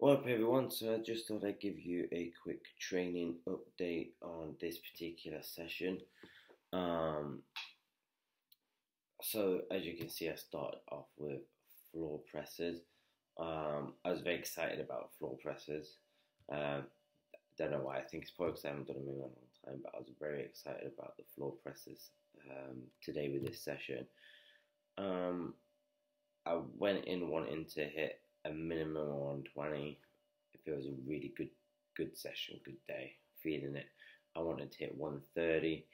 What up everyone, so I just thought I'd give you a quick training update on this particular session. Um, so as you can see I started off with floor presses. Um, I was very excited about floor presses. Um, don't know why, I think it's probably because I haven't done them in a long time, but I was very excited about the floor presses um, today with this session. Um, I went in wanting to hit a minimum of 120 if it was a really good good session, good day, feeling it. I wanted to hit 130.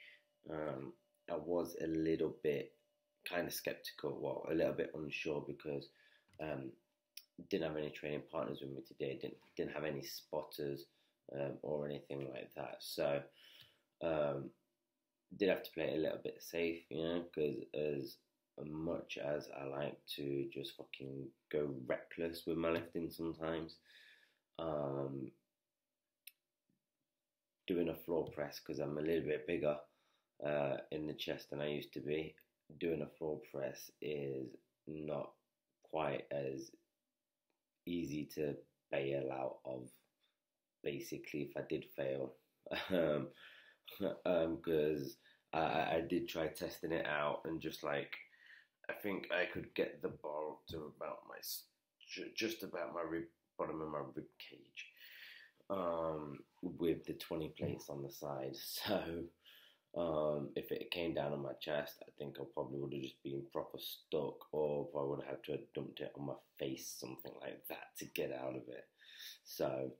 Um, I was a little bit kind of skeptical, well, a little bit unsure because um, didn't have any training partners with me today. Didn't didn't have any spotters um, or anything like that. So um, did have to play it a little bit safe, you know, because as much as I like to just fucking go reckless with my lifting sometimes. Um, doing a floor press because I'm a little bit bigger uh, in the chest than I used to be. Doing a floor press is not quite as easy to bail out of. Basically, if I did fail, because um, I, I did try testing it out and just like I think I could get the bar to about my just about my rib, bottom of my rib cage um, with the 20 plates on the side. So um, if it came down on my chest, I think I probably would have just been proper stuck, or I would have had to have dumped it on my face, something like that, to get out of it. So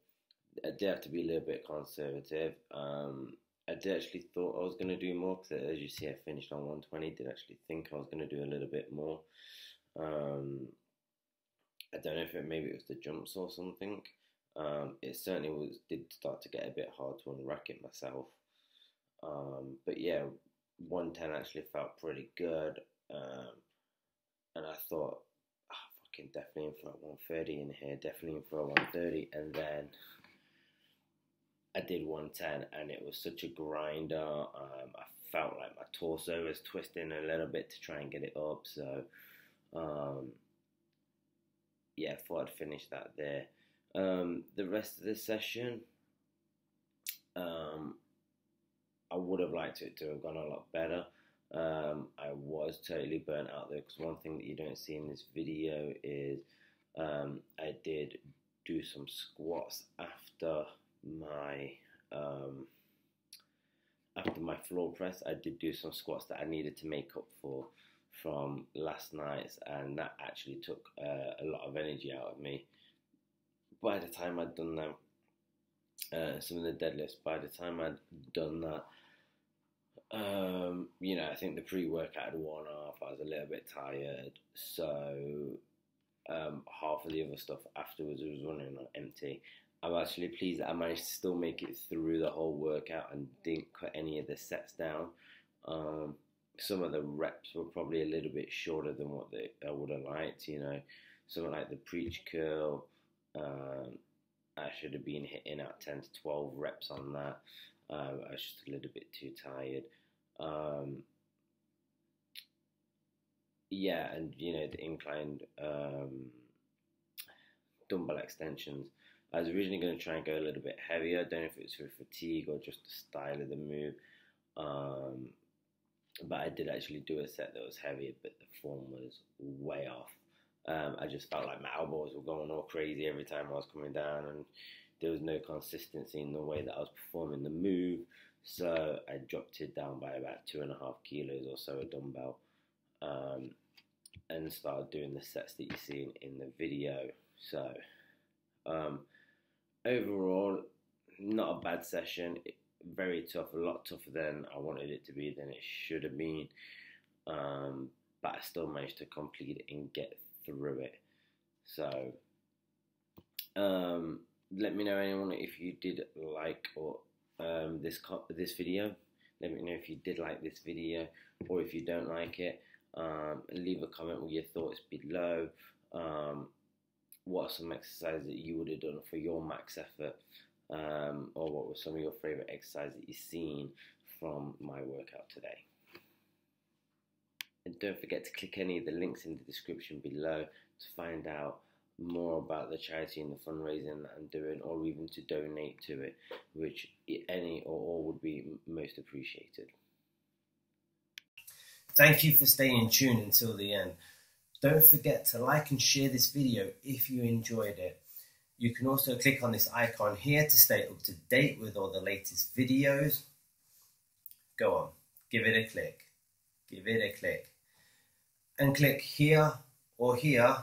I did have to be a little bit conservative. Um, I did actually thought I was going to do more because, as you see, I finished on 120. Did actually think I was going to do a little bit more. Um, I don't know if it maybe it was the jumps or something. Um, it certainly was did start to get a bit hard to unrack it myself. Um, but yeah, 110 actually felt pretty good. Um, and I thought, oh, fucking definitely in for a 130 in here, definitely in for a 130. And then I did 110 and it was such a grinder. Um, I felt like my torso was twisting a little bit to try and get it up. So, um, yeah, I thought I'd finish that there. Um, the rest of the session, um, I would have liked it to have gone a lot better. Um, I was totally burnt out there because one thing that you don't see in this video is um, I did do some squats after my um, after my floor press, I did do some squats that I needed to make up for from last night's, and that actually took uh, a lot of energy out of me. By the time I'd done that, uh, some of the deadlifts, by the time I'd done that, um, you know, I think the pre-workout had worn off. I was a little bit tired, so um, half of the other stuff afterwards was running on empty. I'm actually pleased that I managed to still make it through the whole workout and didn't cut any of the sets down. Um, some of the reps were probably a little bit shorter than what they, I would have liked, you know. Something like the preach curl, um, I should have been hitting out 10 to 12 reps on that. Um, I was just a little bit too tired. Um, yeah, and you know, the inclined um, dumbbell extensions. I was originally going to try and go a little bit heavier. I don't know if it was for fatigue or just the style of the move. Um, but I did actually do a set that was heavier, but the form was way off. Um, I just felt like my elbows were going all crazy every time I was coming down, and there was no consistency in the way that I was performing the move. So I dropped it down by about two and a half kilos or so a dumbbell, um, and started doing the sets that you see in, in the video. So um, overall, not a bad session. Very tough, a lot tougher than I wanted it to be, than it should have been. Um, but I still managed to complete it and get through it. So, um, let me know anyone if you did like or um, this this video. Let me know if you did like this video or if you don't like it. Um, leave a comment with your thoughts below. Um, what are some exercises that you would have done for your max effort, um, or what were some of your favorite exercises that you've seen from my workout today. And don't forget to click any of the links in the description below to find out more about the charity and the fundraising that I'm doing, or even to donate to it, which any or all would be most appreciated. Thank you for staying tuned until the end. Don't forget to like and share this video if you enjoyed it. You can also click on this icon here to stay up to date with all the latest videos. Go on, give it a click. Give it a click. And click here or here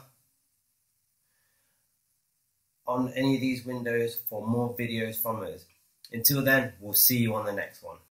on any of these windows for more videos from us. Until then, we'll see you on the next one.